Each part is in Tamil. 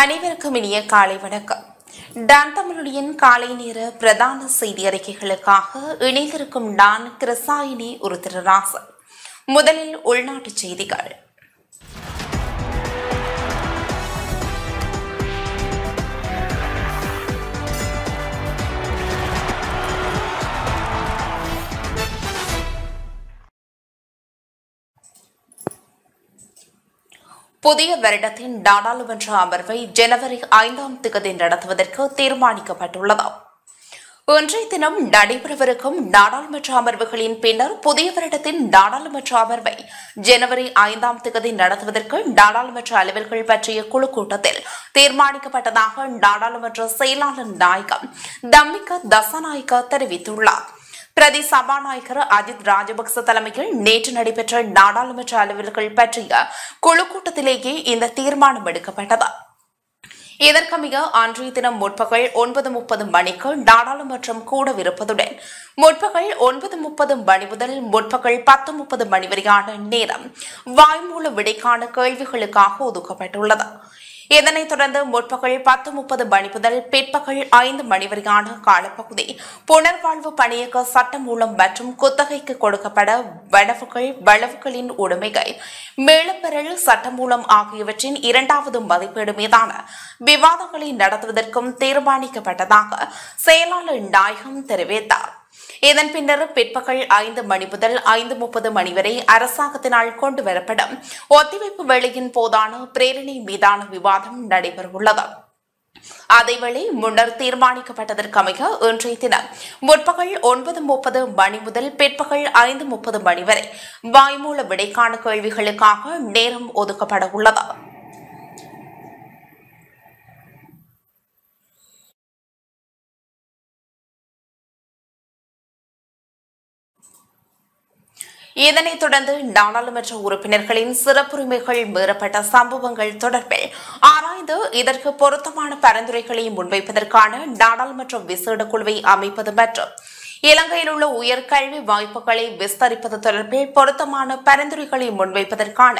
அனைவருக்கும் இனிய காலை வணக்கம். டான் தமிழொலியின் காலை நேர பிரதான செய்தி அறிக்கைகளுக்காக இணைந்திருக்கும் நான் கிருசாயினி ஒரு திருராசன் முதலில் உள்நாட்டுச் செய்திகள். புதிய வருடத்தின் நாடாளுமன்ற அமர்வை ஜனவரி ஐந்தாம் திகதி நடத்துவதற்கு தீர்மானிக்கப்பட்டுள்ளது. இன்றைய தினம் நடைபெறவிருக்கும் நாடாளுமன்ற அமர்வுகளின் பின்னர் புதிய வருடத்தின் நாடாளுமன்ற அமர்வை ஜனவரி ஐந்தாம் தேதி நடத்துவதற்கு நாடாளுமன்ற அலுவல்கள் பற்றிய குழு கூட்டத்தில் தீர்மானிக்கப்பட்டதாக நாடாளுமன்ற செயலாளர் நாயகம் தம்மிக தசநாயக்க தெரிவித்துள்ளார். பிரதி சபாநாயகர் அஜித் ராஜபக்ச தலைமையில் நேற்று நடைபெற்ற நாடாளுமன்ற அலுவல்கள் பற்றிய குழு கூட்டத்திலேயே இந்த தீர்மானம் எடுக்கப்பட்டது. இதற்கமைய அன்றைய தினம் முற்பகல் ஒன்பது முப்பது மணிக்கு நாடாளுமன்றம் கூடவிருப்பதுடன் முற்பகல் ஒன்பது முப்பது மணி முதல் முற்பகல் பத்து முப்பது மணி வரையான நேரம் வாய்மூல விடைக்கான கேள்விகளுக்காக ஒதுக்கப்பட்டுள்ளது. இதனைத் தொடர்ந்து முற்பகல் பத்து முப்பது மணி முதல் பிற்பகல் ஐந்து மணி வரையான காலப்பகுதி புனர்வாழ்வு பணியக சட்டமூலம் மற்றும் குத்தகைக்கு கொடுக்கப்பட வனவுகள் வளவுகளின் உடைமைகள் மேலப்பெறல் சட்டமூலம் ஆகியவற்றின் இரண்டாவது மதிப்பீடு மீதான விவாதங்களை நடத்துவதற்கும் தீர்மானிக்கப்பட்டதாக செயலாளர் நாயகம் தெரிவித்தார். இதன் பின்னர் பிற்பகல் ஐந்து மணி முதல் ஐந்து முப்பது மணி வரை அரசாங்கத்தினால் கொண்டு வரப்படும் ஒத்திவைப்பு வேளையின் போதான பிரேரணை மீதான விவாதம் நடைபெறவுள்ளது. அதேவேளை முன்னர் தீர்மானிக்கப்பட்டதற்கமைய இன்றைய தினம் முற்பகல் ஒன்பது முப்பது மணி முதல் பிற்பகல் ஐந்து முப்பது மணி வரை வாய்மூல விடைக்கான கேள்விகளுக்காக நேரம் ஒதுக்கப்பட உள்ளது இதனைத் தொடர்ந்து நாடாளுமன்ற உறுப்பினர்களின் சிறப்புரிமைகள் மீறப்பட்ட சம்பவங்கள் தொடர்பில் ஆராய்ந்து இதற்கு பொருத்தமான பரிந்துரைகளை முன்வைப்பதற்கான நாடாளுமன்ற விசேட குழுவை அமைப்பது மற்றும் இலங்கையில் உள்ள உயர்கல்வி வாய்ப்புகளை விஸ்தரிப்பது தொடர்பில் பொருத்தமான பரிந்துரைகளை முன்வைப்பதற்கான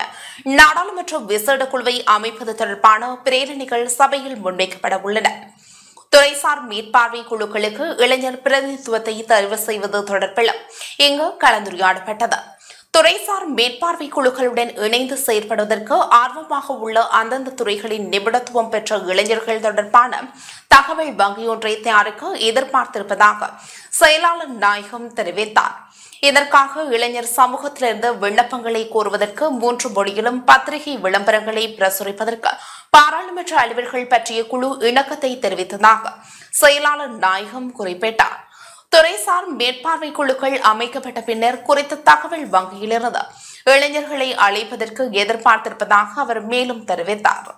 நாடாளுமன்ற விசேட குழுவை அமைப்பது தொடர்பான பிரேரணைகள் சபையில் முன்வைக்கப்பட உள்ளன. துறைசார் மேற்பார்வை குழுக்களுக்கு இளைஞர் பிரதிநிதித்துவத்தை தெரிவு செய்வது தொடர்பிலும் இங்கு கலந்துரையாடப்பட்டது. துறைசார் மேற்பார்வை குழுக்களுடன் இணைந்து செயற்படுவதற்கு ஆர்வமாக உள்ள அந்தந்த துறைகளின் நிபுணத்துவம் பெற்ற இளைஞர்கள் தொடர்பான தகவல் வங்கியொன்றை தயாரிக்க எதிர்பார்த்திருப்பதாக செயலாளர் நாயகம் தெரிவித்தார். இதற்காக இளைஞர் சமூகத்திலிருந்து விண்ணப்பங்களை கோருவதற்கு மூன்று மொழியிலும் பத்திரிகை விளம்பரங்களை பிரசுரிப்பதற்கு பாராளுமன்ற அலுவல்கள் பற்றிய குழு இணக்கத்தை தெரிவித்ததாக செயலாளர் நாயகம் குறிப்பிட்டார். துறைசார் மேற்பார்வை குழுக்கள் அமைக்கப்பட்ட பின்னர் குறித்த தகவல் வங்கியிலிருந்து இளைஞர்களை அழைப்பதற்கு எதிர்பார்த்திருப்பதாக அவர் மேலும் தெரிவித்தார்.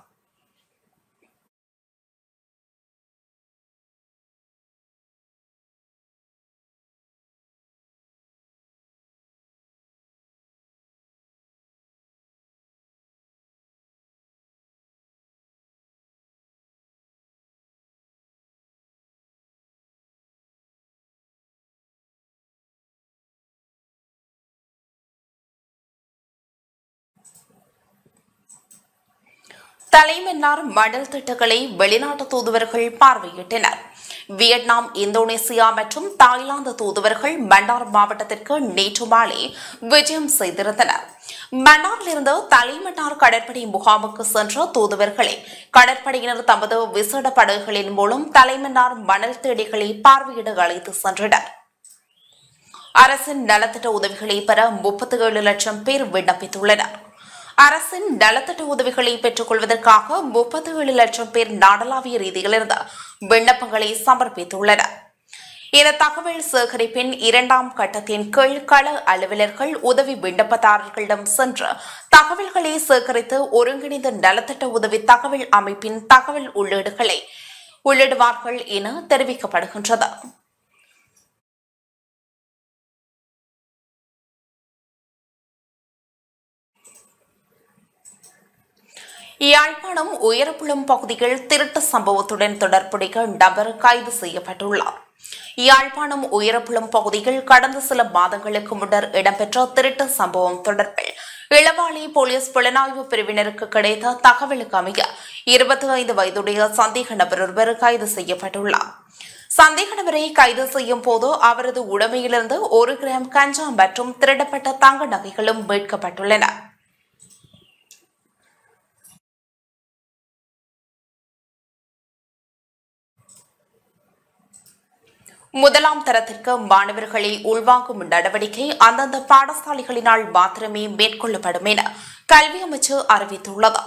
தலைமன்னார் மணல் திட்டங்களை வெளிநாட்டு தூதுவர்கள் பார்வையிட்டனர். வியட்நாம் இந்தோனேசியா மற்றும் தாய்லாந்து தூதுவர்கள் மன்னார் மாவட்டத்திற்கு நேற்று மாலை விஜயம் செய்திருந்தனர். மன்னாரிலிருந்து தலைமன்னார் கடற்படை முகாமுக்கு சென்ற தூதுவர்களை கடற்படையினர் தமது விசேட படகுகளின் மூலம் தலைமன்னார் மணல் தேடிகளை பார்வையிட அழைத்து சென்றனர். அரசின் நலத்திட்ட உதவிகளை பெற முப்பத்தி ஏழு லட்சம் பேர் விண்ணப்பித்துள்ளனர். அரசின் நலத்திட்ட உதவிகளை பெற்றுக் கொள்வதற்காக முப்பத்தி ஏழு லட்சம் பேர் நாடளாவிய ரீதியிலிருந்து விண்ணப்பங்களை சமர்ப்பித்துள்ளனர். இந்த தகவல் சேகரிப்பின் இரண்டாம் கட்டத்தின் கீழ் கள அலுவலர்கள் உதவி விண்ணப்பதாரர்களிடம் சென்று தகவல்களை சேகரித்து ஒருங்கிணைந்த நலத்திட்ட உதவி தகவல் அமைப்பின் தகவல் உள்ளீடுகளை உள்ளிடுவார்கள் என தெரிவிக்கப்படுகின்றது. யாழ்ப்பாணம் உயரப்புளம் பகுதியில் திருட்டு சம்பவத்துடன் தொடர்புடைய நபர் கைது செய்யப்பட்டுள்ளார் யாழ்ப்பாணம் உயரப்புளம் பகுதியில் கடந்த சில மாதங்களுக்கு முன்னர் இடம்பெற்ற திருட்டு சம்பவம் தொடர்பில் இளவாளி போலீஸ் புலனாய்வு பிரிவினருக்கு கிடைத்த தகவலுக்கு அமைய இருபத்தி ஐந்து வயதுடைய சந்தேக நபர் ஒருவர் கைது செய்யப்பட்டுள்ளார் சந்தேக நபரை கைது செய்யும் போது அவரது உடைமையிலிருந்து ஒரு கிராம் கஞ்சா மற்றும் திருடப்பட்ட தங்க நகைகளும் மீட்கப்பட்டுள்ளன முதலாம் தரத்திற்கு மாணவர்களை உள்வாங்கும் நடவடிக்கை அந்தந்த பாடசாலைகளினால் மாத்திரமே மேற்கொள்ளப்படும் என கல்வி அமைச்சு அறிவித்துள்ளது.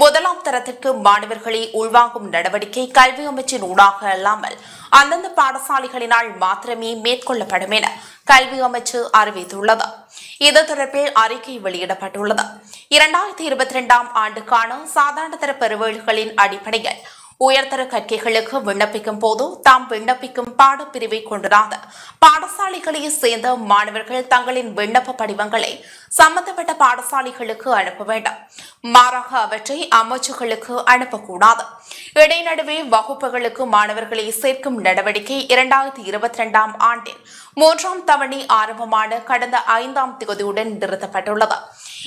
முதலாம் தரத்திற்கு மாணவர்களை உள்வாங்கும் நடவடிக்கை கல்வி அமைச்சின் ஊடாக அல்லாமல் அந்தந்த பாடசாலைகளினால் மாத்திரமே மேற்கொள்ளப்படும் என கல்வி அமைச்சு அறிவித்துள்ளது. இது தொடர்பில் அறிக்கை வெளியிடப்பட்டுள்ளது. இரண்டாயிரத்தி இருபத்தி இரண்டாம் ஆண்டுக்கான சாதாரண தர பெறுவேள்களின் அடிப்படையில் உயர்தர கற்கைகளுக்கு விண்ணப்பிக்கும் போது தாம் விண்ணப்பிக்கும் பாடப்பிரிவை கொண்டிராத பாடசாலைகளை சேர்ந்த மாணவர்கள் தங்களின் விண்ணப்ப படிவங்களை சம்பந்தப்பட்ட பாடசாலைகளுக்கு அனுப்ப வேண்டும். மாறாக அவற்றை அமைச்சுகளுக்கு அனுப்பக்கூடாது. இடைநடுவே வகுப்புகளுக்கு மாணவர்களை சேர்க்கும் நடவடிக்கை இரண்டாயிரத்தி இருபத்தி இரண்டாம் ஆண்டில் மூன்றாம் தவணை ஆரம்பமான கடந்த ஐந்தாம் திகதியுடன் நிறுத்தப்பட்டுள்ளது.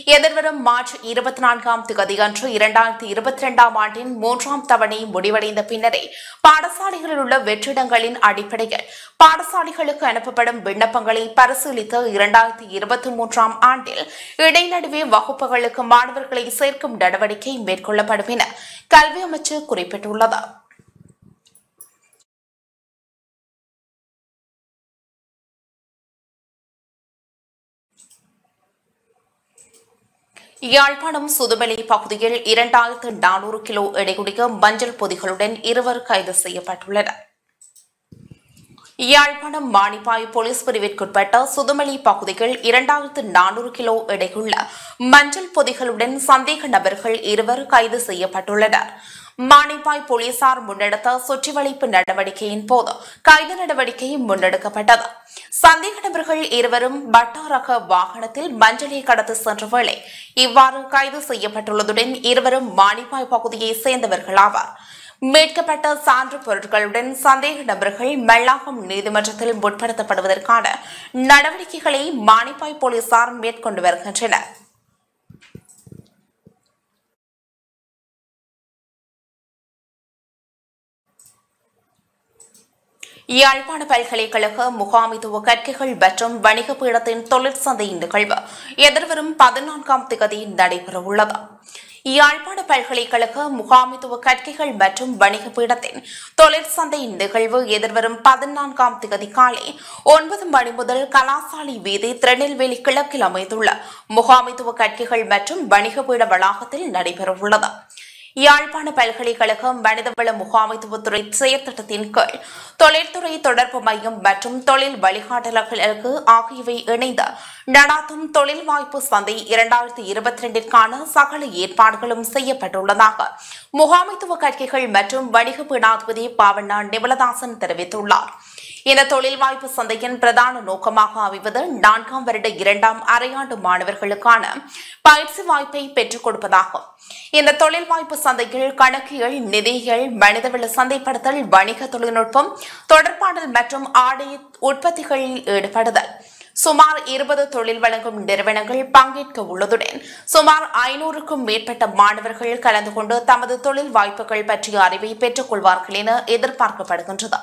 எதிர்வரும் மார்ச் இருபத்தி நான்காம் திகதி அன்று இரண்டாயிரத்தி இருபத்தி இரண்டாம் ஆண்டின் மூன்றாம் தவணை முடிவடைந்த பின்னரே பாடசாலைகளில் உள்ள வெற்றிடங்களின் அடிப்படையில் பாடசாலைகளுக்கு அனுப்பப்படும் விண்ணப்பங்களை பரிசீலித்து இரண்டாயிரத்தி இருபத்தி மூன்றாம் ஆண்டில் இடைநடுவே வகுப்புகளுக்கு மாணவர்களை சேர்க்கும் நடவடிக்கை மேற்கொள்ளப்படும் என கல்வி அமைச்சர் குறிப்பிட்டுள்ளது. யாழ்ப்பாணம் சுதுமலை பகுதியில் இரண்டாயிரத்து நானூறு கிலோ எடையுடைய மஞ்சள் பொதிகளுடன் இருவர் கைது செய்யப்பட்டுள்ளனர். யாழ்ப்பாணம் மாணிப்பாய் போலீஸ் பிரிவிற்குட்பட்ட சுதுமலை பகுதியில் இரண்டாயிரத்து நானூறு கிலோ எடையுள்ள மஞ்சள் பொதிகளுடன் சந்தேக நபர்கள் இருவர் கைது செய்யப்பட்டுள்ளனர். மானிப்பாய் போலீசார் முன்னெடுத்த சுற்றிவளைப்பு நடவடிக்கையின் போது கைது நடவடிக்கை முன்னெடுக்கப்பட்டது. சந்தேக நபர்கள் இருவரும் பட்டாரக வாகனத்தில் மஞ்சளை கடத்து சென்ற வேளை இவ்வாறு கைது செய்யப்பட்டுள்ளதுடன் இருவரும் மானிப்பாய் சேர்ந்தவர்கள் சேர்ந்தவர்களாவார். மீட்கப்பட்ட சான்று பொருட்களுடன் சந்தேக நபர்கள் மெல்லாகம் நீதிமன்றத்தில் முற்படுத்தப்படுவதற்கான நடவடிக்கைகளை மானிப்பாய் போலீசார் மேற்கொண்டு வருகின்றனர். யாழ்ப்பாண பல்கலைக்கழக முகாமித்துவ கற்கைகள் மற்றும் வணிக பீடத்தின் தொழிற்சந்தை நிகழ்வு எதிர்வரும் பதினான்காம் திகதி நடைபெறவுள்ளது. யாழ்ப்பாண பல்கலைக்கழக முகாமித்துவ கற்கைகள் மற்றும் வணிக பீடத்தின் தொழிற்சந்தை நிகழ்வு எதிர்வரும் பதினான்காம் திகதி காலை ஒன்பது மணி முதல் கலாசாலை வீதி திருநெல்வேலி கிழக்கில் அமைந்துள்ள முகாமித்துவ கற்கைகள் மற்றும் வணிக பீட வளாகத்தில் நடைபெறவுள்ளது. யாழ்ப்பாண பல்கலைக்கழகம் மனிதவள முகாமைத்துவத்துறை செயற்திட்டத்தின் கீழ் தொழில்துறை தொடர்பு மையம் மற்றும் தொழில் வழிகாட்டல்களுக்கு ஆகியவை இணைந்து நடாத்தும் தொழில் வாய்ப்பு சந்தை இரண்டாயிரத்தி இருபத்தி ரெண்டிற்கான சகல ஏற்பாடுகளும் செய்யப்பட்டுள்ளதாக முகாமைத்துவ கட்சிகள் மற்றும் வணிக பீடாதிபதி பாவண்ணா நிவலதாசன் தெரிவித்துள்ளார். இந்த தொழில் வாய்ப்பு சந்தையின் பிரதான நோக்கமாக அமைவது நான்காம் வருட இரண்டாம் அரையாண்டு மாணவர்களுக்கான பயிற்சி வாய்ப்பை பெற்றுக் கொடுப்பதாகும். இந்த தொழில் வாய்ப்பு சந்தையில் கணக்கியல் நிதியியல் மனிதவள சந்தைப்படுத்தல் வணிக தொழில்நுட்பம் தொடர்பாடல் மற்றும் ஆடை உற்பத்திகளில் ஈடுபடுதல். சுமார் இருபது தொழில் வழங்கும் நிறுவனங்கள் பங்கேற்க உள்ளதுடன் சுமார் ஐநூறுக்கும் மேற்பட்ட மாணவர்கள் கலந்து கொண்டு தமது தொழில் வாய்ப்புகள் பற்றிய அறிவை பெற்றுக் கொள்வார்கள் என எதிர்பார்க்கப்படுகின்றது.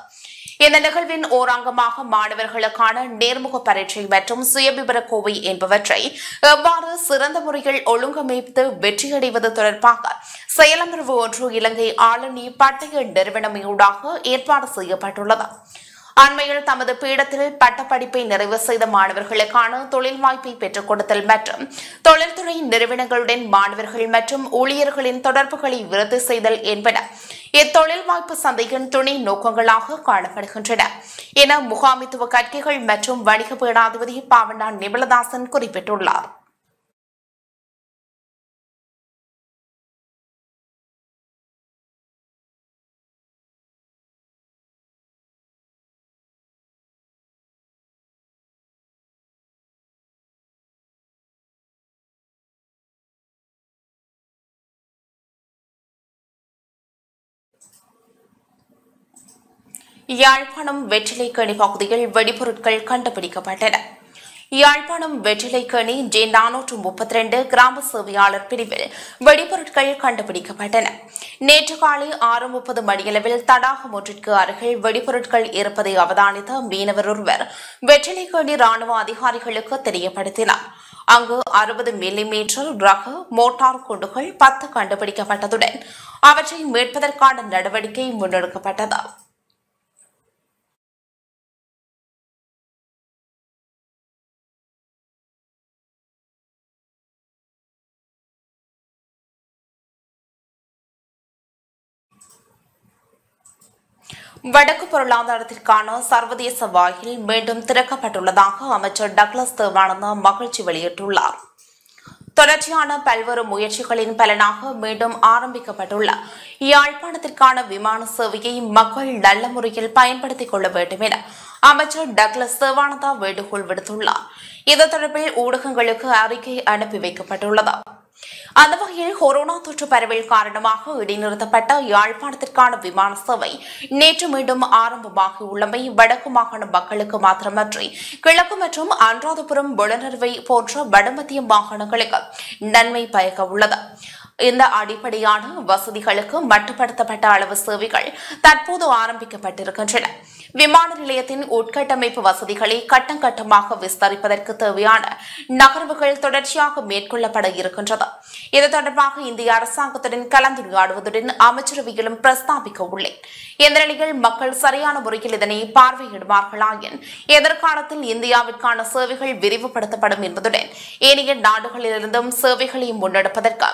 இந்த நிகழ்வின் ஓரங்கமாக மாணவர்களுக்கான நேர்முக பரீட்சை மற்றும் சுயவிவர கோவை என்பவற்றை எவ்வாறு சிறந்த முறையில் ஒழுங்கமைத்து வெற்றியடைவது தொடர்பாக செயலமர்வு ஒன்று இலங்கை ஆளுநி பட்டய நிறுவனமையூடாக ஏற்பாடு செய்யப்பட்டுள்ளது. அண்மையில் தமது பீடத்தில் பட்டப்படிப்பை நிறைவு செய்த மாணவர்களுக்கான தொழில் வாய்ப்பை பெற்றுக் கொடுத்தல் மற்றும் தொழில்துறை நிறுவனங்களுடன் மாணவர்கள் மற்றும் ஊழியர்களின் தொடர்புகளை விருத்தி செய்தல் என்பன இத்தொழில் வாய்ப்பு சந்தையின் துணை நோக்கங்களாக காணப்படுகின்றன. என முகாமித்துவ கற்கைகள் மற்றும் வணிக பேடாதிபதி பாவண்டா நிமலதாசன் குறிப்பிட்டுள்ளார். யாழ்ப்பாணம் வெற்றிலைக்கணி பகுதியில் வெடிபொருட்கள் கண்டுபிடிக்கப்பட்டன. யாழ்ப்பாணம் வெற்றிலைக்கணி ஜே நானூற்று முப்பத்தி ரெண்டு கிராம சேவையாளர் பிரிவில் வெடிபொருட்கள் கண்டுபிடிக்கப்பட்டன. நேற்று காலை ஆறு முப்பது மணியளவில் தடாகம் ஒன்றிற்கு அருகில் வெடிபொருட்கள் இருப்பதை அவதானித்த மீனவர் ஒருவர் வெற்றிலைக்கணி ராணுவ அதிகாரிகளுக்கு தெரியப்படுத்தினார். அங்கு அறுபது மில்லிமீட்டர் ரக மோட்டார் குண்டுகள் பத்து கண்டுபிடிக்கப்பட்டதுடன் அவற்றை மீட்பதற்கான நடவடிக்கை முன்னெடுக்கப்பட்டது. வடக்கு பொருளாதாரத்திற்கான சர்வதேச வாயில் மீண்டும் திறக்கப்பட்டுள்ளதாக அமைச்சர் டக்ளஸ் தேவானந்தா மகிழ்ச்சி வெளியிட்டுள்ளார். தொடர்ச்சியான பல்வேறு முயற்சிகளின் பலனாக மீண்டும் ஆரம்பிக்கப்பட்டுள்ள யாழ்ப்பாணத்திற்கான விமான சேவையை மக்கள் நல்ல முறையில் பயன்படுத்திக் கொள்ள வேண்டும் என அமைச்சர் டக்ளஸ் தேவானந்தா வேண்டுகோள் விடுத்துள்ளார். இது தொடர்பில் ஊடகங்களுக்கு அறிக்கை அனுப்பி வைக்கப்பட்டுள்ளது. அந்த வகையில் கொரோனா தொற்று பரவல் காரணமாக இடைநிறுத்தப்பட்ட யாழ்ப்பாணத்திற்கான விமான சேவை நேற்று மீண்டும் ஆரம்பமாகி உள்ளமை வடக்கு மாகாண மக்களுக்கு மாத்திரமன்றி கிழக்கு மற்றும் அன்றாதபுரம் புலனர்வை போன்ற வடமத்திய மாகாணங்களுக்கு நன்மை பயக்க உள்ளது. இந்த அடிப்படையான வசதிகளுக்கு மட்டுப்படுத்தப்பட்ட அளவு சேவைகள் தற்போது ஆரம்பிக்கப்பட்டிருக்கின்றன. விமான நிலையத்தின் உட்கட்டமைப்பு வசதிகளை கட்டம் கட்டமாக விஸ்தரிப்பதற்கு தேவையான நகர்வுகள் தொடர்ச்சியாக மேற்கொள்ளப்பட இருக்கின்றது. இது தொடர்பாக இந்திய அரசாங்கத்துடன் கலந்துரையாடுவதுடன் அமைச்சரவையிலும் பிரஸ்தாபிக்க உள்ளேன். இந்த நிலையில் மக்கள் சரியான முறையில் இதனை பார்வையிடுவார்களாயின் எதிர்காலத்தில் இந்தியாவிற்கான சேவைகள் விரிவுபடுத்தப்படும் என்பதுடன் ஏனைய நாடுகளிலிருந்தும் சேவைகளையும் முன்னெடுப்பதற்கு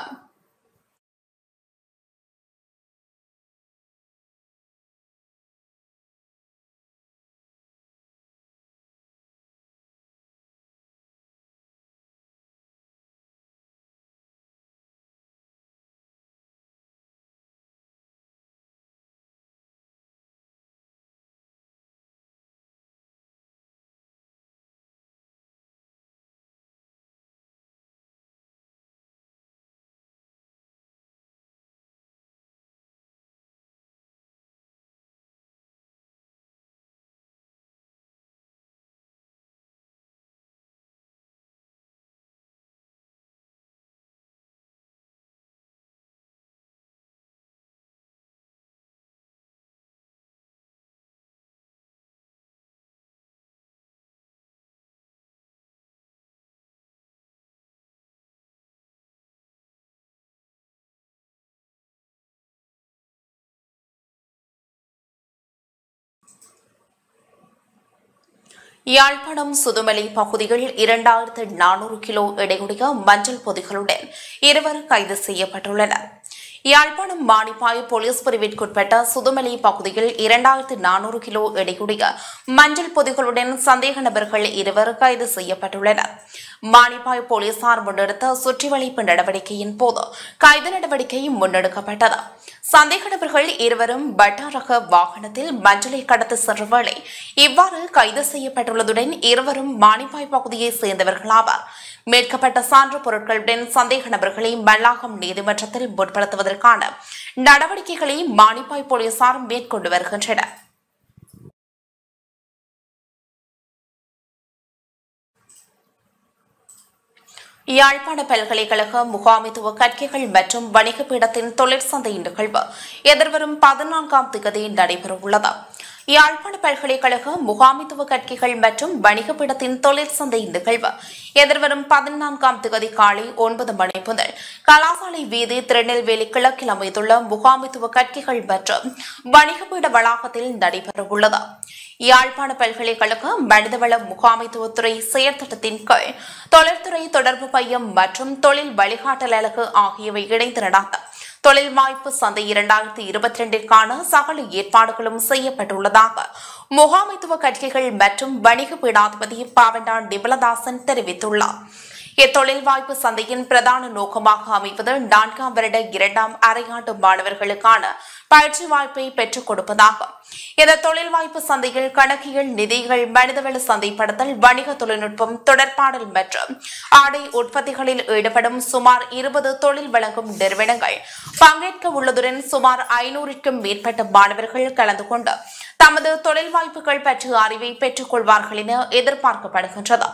யாழ்ப்பாணம் சுதுமலை பகுதியில் இரண்டாயிரத்து நானூறு கிலோ எடையுடைய மஞ்சள் பொதிகளுடன் இருவர் கைது செய்யப்பட்டுள்ளனர். யாழ்ப்பாணம் மாணிப்பாய் போலீஸ் பிரிவிற்குட்பட்ட சுதுமலை பகுதியில் இரண்டாயிரத்து நானூறு கிலோ எடையுடைய மஞ்சள் பொதிகளுடன் சந்தேக நபர்கள் இருவர் கைது செய்யப்பட்டுள்ளனர். மாணிப்பாய் போலீசார் முன்னெடுத்த சுற்றிவளைப்பு நடவடிக்கையின் போது கைது நடவடிக்கை முன்னெடுக்கப்பட்டது. சந்தேக நபர்கள் இருவரும் பட்டாரக வாகனத்தில் மஞ்சளை கடத்த சென்ற வேளை இவ்வாறு கைது செய்யப்பட்டுள்ளதுடன் இருவரும் மாணிப்பாய் பகுதியைச் சேர்ந்தவர்களாவார். மீட்கப்பட்ட சான்று பொருட்களுடன் சந்தேக நபர்களை மல்லாகம் நீதிமன்றத்தில் முற்படுத்துவதற்கான நடவடிக்கைகளை மானிப்பாய் போலீசார் மேற்கொண்டு வருகின்றனர். யாழ்ப்பாண பல்கலைக்கழக முகாமைத்துவ கற்கைகள் மற்றும் வணிக பீடத்தின் தொழிற்சந்தை நிகழ்வு எதிர்வரும் பதினான்காம் திகதி நடைபெறவுள்ளது. யாழ்ப்பாண பல்கலைக்கழக முகாமித்துவ கற்கைகள் மற்றும் வணிகப்பிடத்தின் தொழிற்சந்தை நிகழ்வு. எதிர்வரும் பதினான்காம் தேதி காலை ஒன்பது மணி முதல் கலாசாலை வீதி திருநெல்வேலி கிழக்கில் அமைந்துள்ள முகாமித்துவ கற்கைகள் மற்றும் வணிக பீட வளாகத்தில் நடைபெறவுள்ளது. யாழ்ப்பாண பல்கலைக்கழக மனிதவள முகாமைத்துவத்துறை செயற்திட்டத்தின் கீழ் தொழில்துறை தொடர்பு மையம் மற்றும் தொழில் வழிகாட்டல் அலகு ஆகியவை இணைந்து நடந்த தொழில் வாய்ப்பு சந்தை இரண்டாயிரத்தி இருபத்தி ரெண்டிற்கான சகல ஏற்பாடுகளும் செய்யப்பட்டுள்ளதாக முகாமைத்துவ கட்சிகள் மற்றும் வணிக பீடாதிபதி பாவண்டான் நிபலதாசன் தெரிவித்துள்ளார். இத்தொழில் வாய்ப்பு சந்தையின் பிரதான நோக்கமாக அமைவது நான்காம் வருட இரண்டாம் அரையாண்டு மாணவர்களுக்கான பயிற்சி வாய்ப்பை பெற்றுக் கொடுப்பதாகும். இந்த தொழில் வாய்ப்பு சந்தையில் கணக்கியல் நிதிகள் மனிதவள சந்தைப்படுத்தல் வணிக தொழில்நுட்பம் தொடர்பாடல் மற்றும் ஆடை உற்பத்திகளில் ஈடுபடும் சுமார் இருபது தொழில் வழங்கும் நிறுவனங்கள் பங்கேற்க உள்ளதுடன் சுமார் ஐநூறுக்கும் மேற்பட்ட மாணவர்கள் கலந்து கொண்டு தமது தொழில் வாய்ப்புகள் பற்றிய அறிவை பெற்றுக் கொள்வார்கள் என எதிர்பார்க்கப்படுகின்றது.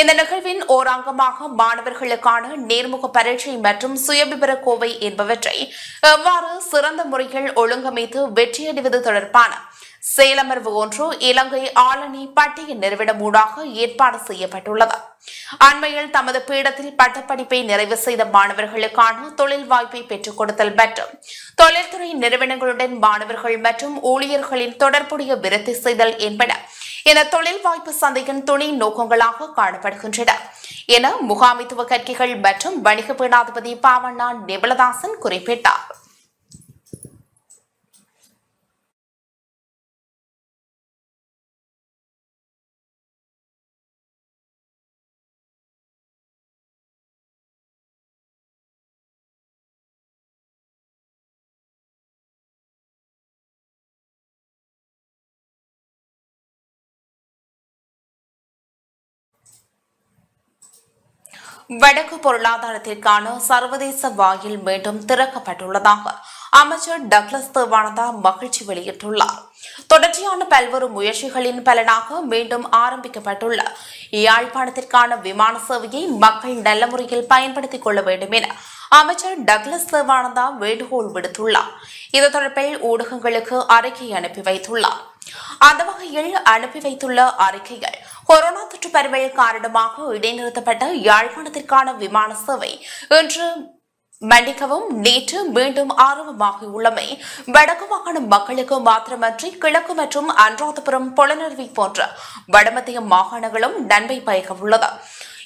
இந்த நிகழ்வின் ஓர் அங்கமாக மாணவர்களுக்கான நேர்முக பரீட்சை மற்றும் சுயவிவர கோவை என்பவற்றை எவ்வாறு சிறந்த முறையில் ஒழுங்கமைத்து வெற்றியடைவது தொடர்பான செயலமர்வு ஒன்று இலங்கை ஆளணி பட்டிய நிறுவிடம் ஊடாக ஏற்பாடு செய்யப்பட்டுள்ளது. அண்மையில் தமது பீடத்தில் பட்டப்படிப்பை நிறைவு செய்த மாணவர்களுக்கான தொழில் வாய்ப்பை பெற்றுக் கொடுத்தல் மற்றும் தொழில்துறை நிறுவனங்களுடன் மாணவர்கள் மற்றும் ஊழியர்களின் தொடர்புடைய விருத்தி செய்தல் என்பன என தொழில் வாய்ப்பு சந்தையின் துணை நோக்கங்களாக காணப்படுகின்றன என முகாமித்துவ கட்சிகள் மற்றும் வணிக பீடாதிபதி பாவண்ணா நிபலதாசன் குறிப்பிட்டார். வடக்கு பொருளாதாரத்திற்கான சர்வதேச வாயில் மீண்டும் திறக்கப்பட்டுள்ளதாக அமைச்சர் டக்ளஸ் தேவானந்தா மகிழ்ச்சி வெளியிட்டுள்ளார். தொடர்ச்சியான பல்வேறு முயற்சிகளின் பலனாக மீண்டும் ஆரம்பிக்கப்பட்டுள்ள யாழ்ப்பாணத்திற்கான விமான சேவையை மக்கள் நல்ல முறையில் பயன்படுத்திக் கொள்ள வேண்டும் என அமைச்சர் டக்ளஸ் தேவானந்தா வேண்டுகோள் விடுத்துள்ளார். இது தொடர்பில் ஊடகங்களுக்கு அறிக்கை அனுப்பி வைத்துள்ளார். அந்த வகையில் அனுப்பி வைத்துள்ள அறிக்கைகள் கொரோனா தொற்று பரவல் காரணமாக இடைநிறுத்தப்பட்ட யாழ்ப்பாணத்திற்கான விமான சேவை இன்று மன்னிக்கவும் நேற்று மீண்டும் ஆரம்பமாகியுள்ளமை வடக்கு மாகாண மக்களுக்கு மாத்திரமன்றி கிழக்கு மற்றும் அன்றாதபுரம் புலனர்வி போன்ற வடமத்திய மாகாணங்களும் நன்மை பயக்க உள்ளது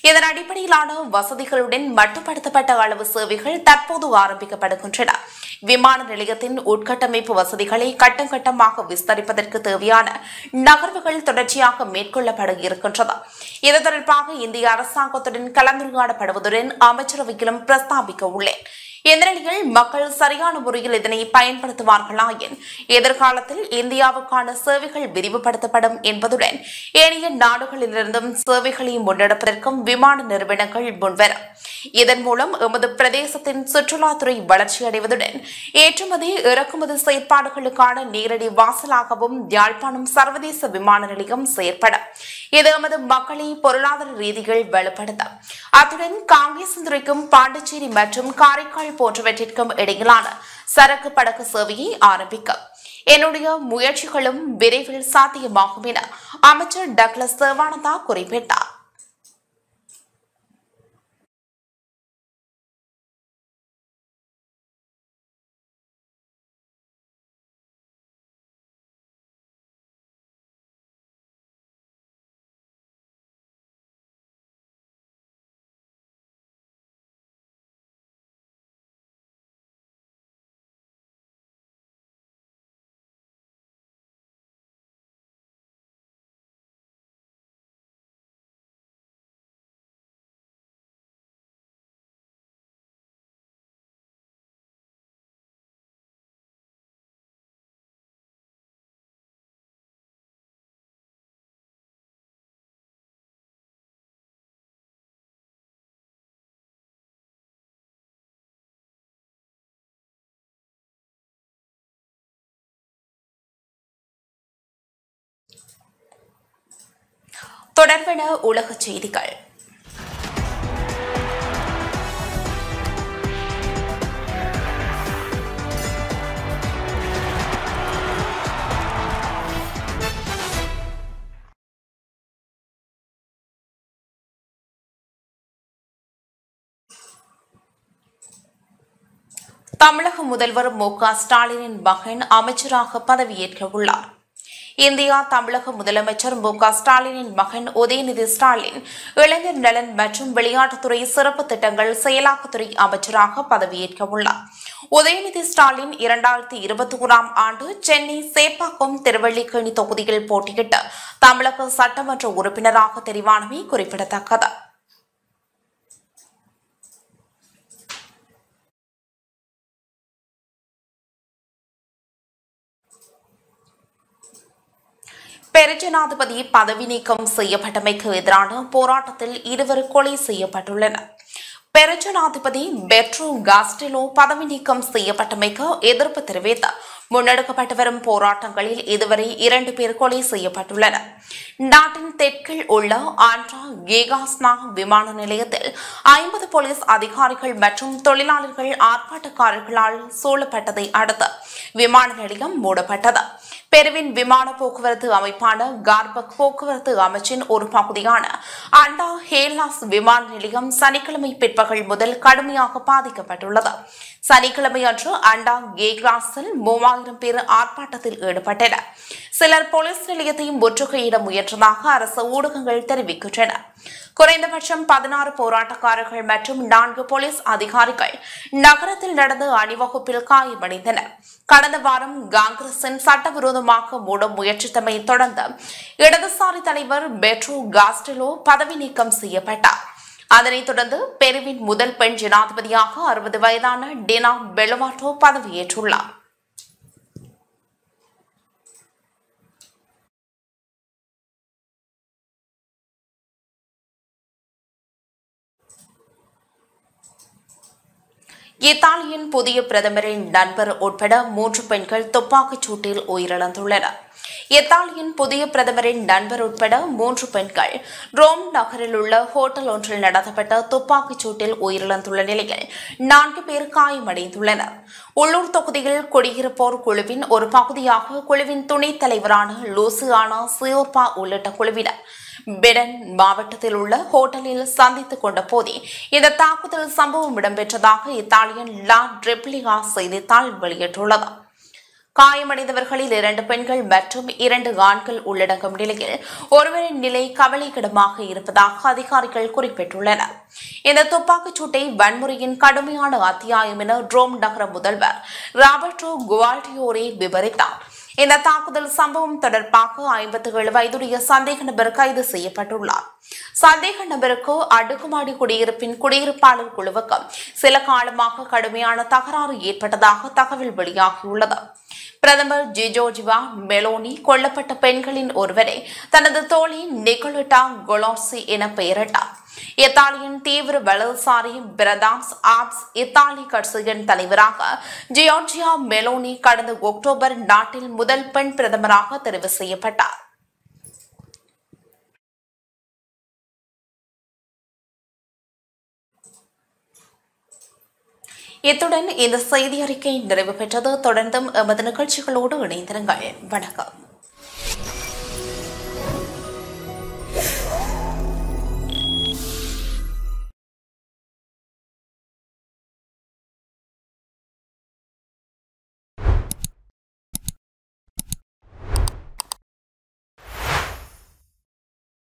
இதன் அடிப்படையிலான வசதிகளுடன் மட்டுப்படுத்தப்பட்ட அளவு சேவைகள் தற்போது ஆரம்பிக்கப்படுகின்றன. விமான நிலையத்தின் உட்கட்டமைப்பு வசதிகளை கட்டம் கட்டமாக விஸ்தரிப்பதற்கு தேவையான நகர்வுகள் தொடர்ச்சியாக மேற்கொள்ளப்பட இருக்கின்றது இது தொடர்பாக இந்திய அரசாங்கத்துடன் கலந்துரையாடப்படுவதுடன் அமைச்சரவையிலும் பிரஸ்தாபிக்க உள்ளேன். இந்த மக்கள் சரியான முறையில் இதனை பயன்படுத்துவார்களாயின் எதிர்காலத்தில் இந்தியாவுக்கான சேவைகள் விரிவுபடுத்தப்படும் என்பதுடன் ஏனைய நாடுகளிலிருந்தும் சேவைகளை முன்னெடுப்பதற்கும் விமான நிறுவனங்கள் முன்வரும் இதன் மூலம் எமது பிரதேசத்தின் சுற்றுலாத்துறை வளர்ச்சியடைவதுடன் ஏற்றுமதி இறக்குமதி செயற்பாடுகளுக்கான நேரடி வாசலாகவும் யாழ்ப்பாணம் சர்வதேச விமான நிலையம் செயற்படும் இது எமது மக்களை பொருளாதார ரீதியில் வலுப்படுத்தும் அத்துடன் காங்கேசந்துறைக்கும் பாண்டிச்சேரி மற்றும் காரைக்கால் போன்றவற்றிற்கும் இடையிலான சரக்கு படகு சேவையை ஆரம்பிக்க. என்னுடைய முயற்சிகளும் விரைவில் சாத்தியமாகும் என அமைச்சர் டக்ளஸ் தேவானந்தா குறிப்பிட்டார். தொடர்பென உலகச் செய்திகள். தமிழக முதல்வர் மு க ஸ்டாலினின் மகன் அமைச்சராக பதவியேற்க உள்ளார் இந்தியா தமிழக முதலமைச்சர் மு க ஸ்டாலினின் மகன் உதயநிதி ஸ்டாலின் இளைஞர் நலன் மற்றும் விளையாட்டுத்துறை சிறப்பு திட்டங்கள் செயலாக்கத்துறை அமைச்சராக பதவியேற்க உள்ளார் உதயநிதி ஸ்டாலின் இரண்டாயிரத்தி இருபத்தி ஓராம் ஆண்டு சென்னை சேப்பாக்கம் திருவள்ளிக்கேணி தொகுதியில் போட்டியிட்டு தமிழக சட்டமன்ற உறுப்பினராக தெரிவானமே குறிப்பிடத்தக்கது. பெருஜனாதிபதி பதவி நீக்கம் செய்யப்பட்டமைக்கு எதிரான போராட்டத்தில் இருவர் கொலை செய்யப்பட்டுள்ளனர். பெருஜனாதிபதி பெட்ரோ காஸ்டிலோ பதவி நீக்கம் செய்யப்பட்டமைக்கு எதிர்ப்பு தெரிவித்தார். முன்னெடுக்கப்பட்டு வரும் போராட்டங்களில் இதுவரை இரண்டு பேர் கொலை செய்யப்பட்டுள்ளனர். நாட்டின் தெற்கில் உள்ள ஆண்ட்ரா கேகாஸ்னா விமான நிலையத்தில் ஐம்பது போலீஸ் அதிகாரிகள் மற்றும் தொழிலாளர்கள் ஆர்ப்பாட்டக்காரர்களால் சூழப்பட்டதை அடுத்து விமான நிலையம் மூடப்பட்டது. பெருவின் விமான போக்குவரத்து அமைப்பான கார்பக் போக்குவரத்து அமைச்சின் ஒரு பகுதியான அண்டா ஹேலாஸ் விமான நிலையம் சனிக்கிழமை பிற்பகல் முதல் கடுமையாக பாதிக்கப்பட்டுள்ளது. சனிக்கிழமை அன்று அண்டா கேக்ராஸில் மூவாயிரம் பேர் ஆர்ப்பாட்டத்தில் ஈடுபட்டனர். சிலர் போலீஸ் நிலையத்தையும் முற்றுகையிட முயன்றதாக அரசு ஊடகங்கள் தெரிவிக்கின்றன. குறைந்தபட்சம் பதினாறு போராட்டக்காரர்கள் மற்றும் நான்கு போலீஸ் அதிகாரிகள் நகரத்தில் நடந்த அணிவகுப்பில் காயமடைந்தனர். கடந்த வாரம் காங்கிரசின் சட்டவிரோதமாக மூட முயற்சித்தமை தொடர்ந்து இடதுசாரி தலைவர் பெட்ரோ காஸ்டிலோ பதவி நீக்கம் செய்யப்பட்டார். அதனைத் தொடர்ந்து பெருவின் முதல் பெண் ஜனாதிபதியாக அறுபது வயதான டினா பெலவாட்டோ பதவியேற்றுள்ளார். இத்தாலியின் புதிய பிரதமரின் நண்பர் உட்பட மூன்று பெண்கள் துப்பாக்கிச் சூட்டில் உயிரிழந்துள்ளனர். இத்தாலியின் புதிய பிரதமரின் நண்பர் உட்பட மூன்று பெண்கள் ரோம் நகரில் உள்ள ஹோட்டல் ஒன்றில் நடத்தப்பட்ட துப்பாக்கிச் சூட்டில் உயிரிழந்துள்ள நிலையில் நான்கு பேர் காயமடைந்துள்ளனர். உள்ளூர் தொகுதியில் குடியிருப்போர் குழுவின் ஒரு பகுதியாக குழுவின் துணைத் தலைவரான லூசியானா சியோர்பா உள்ளிட்ட குழுவினர் பிடன் மாவட்டத்தில் உள்ள ஹோட்டலில் சந்தித்துக் கொண்ட போதே இந்த தாக்குதல் சம்பவம் இடம்பெற்றதாக இத்தாலியன் லா ட்ரிப்ளிகா செய்தித்தாள் வெளியிட்டுள்ளது. காயமடைந்தவர்களில் இரண்டு பெண்கள் மற்றும் இரண்டு ஆண்கள் உள்ளடங்கும் நிலையில் ஒருவரின் நிலை கவலைக்கிடமாக இருப்பதாக அதிகாரிகள் குறிப்பிட்டுள்ளனர். இந்த துப்பாக்கிச் சூட்டை வன்முறையின் கடுமையான அத்தியாயம் என ரோம் நகர முதல்வர் ராபர்டோ குவால்டியோரே விவரித்தார். இந்த தாக்குதல் சம்பவம் தொடர்பாக ஐம்பத்தி ஏழு வயதுடைய சந்தேக நபர் கைது செய்யப்பட்டுள்ளார். சந்தேக நபருக்கு அடுக்குமாடி குடியிருப்பின் குடியிருப்பாளர் குழுவுக்கும் சில காலமாக கடுமையான தகராறு ஏற்பட்டதாக தகவல் வெளியாகியுள்ளது. பிரதமர் ஜிஜோஜிவா மெலோனி கொல்லப்பட்ட பெண்களின் ஒருவரை தனது தோழி நிகோலிட்டா கொலோசி என பெயரிட்டார். இத்தாலியின் தீவிர வலதுசாரி பிரதாஸ் ஆப்ஸ் இத்தாலி கட்சியின் தலைவராக ஜியோர்ஜியா மெலோனி கடந்த அக்டோபர் நாட்டில் முதல் பெண் பிரதமராக தெரிவு செய்யப்பட்டார். இத்துடன் இந்த செய்தி அறிக்கை நிறைவு பெற்றது. தொடர்ந்தும் எமது நிகழ்ச்சிகளோடு இணைந்திருங்கள். வணக்கம்.